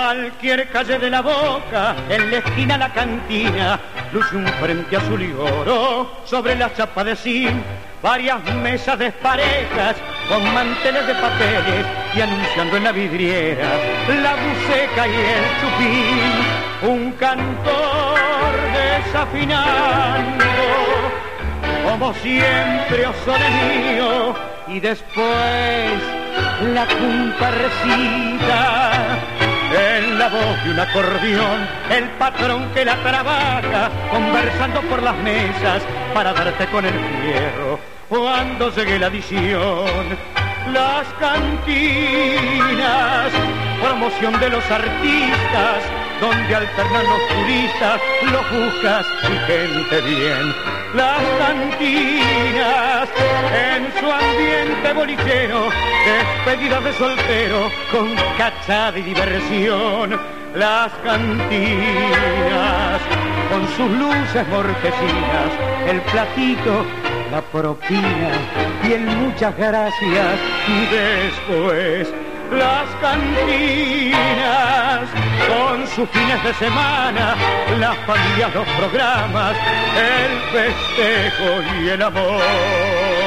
cualquier calle de la boca, en la esquina la cantina, luce un frente azul y oro sobre la chapa de zinc, varias mesas desparejas con manteles de papeles y anunciando en la vidriera la buceca y el chupín, un cantor desafinando, como siempre, sole mío, y después la punta recita voz de un acordeón, el patrón que la trabaja, conversando por las mesas para darte con el fierro cuando llegue la edición. Las cantinas, promoción de los artistas, donde alternan los turistas, los buscas y gente bien. Las cantinas, en su ambiente bolichero, despedidas de soltero, con cachada y diversión. Las cantinas, con sus luces mortecinas, el platito la propina y el muchas gracias después las cantinas con sus fines de semana, las familias, los programas, el festejo y el amor.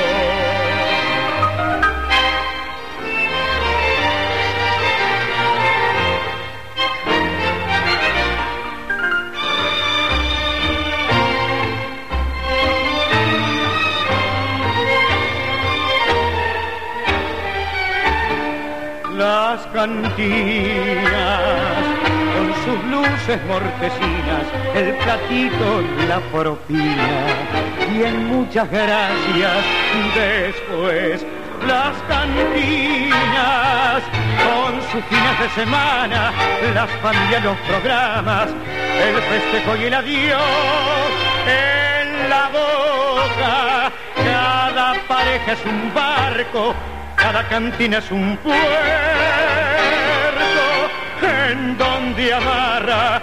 Las cantinas, con sus luces mortecinas, el platito la propina, y en muchas gracias después. Las cantinas, con sus fines de semana, las familias, los programas, el festejo y el adiós en la boca. Cada pareja es un barco cada cantina es un puerto en donde amarra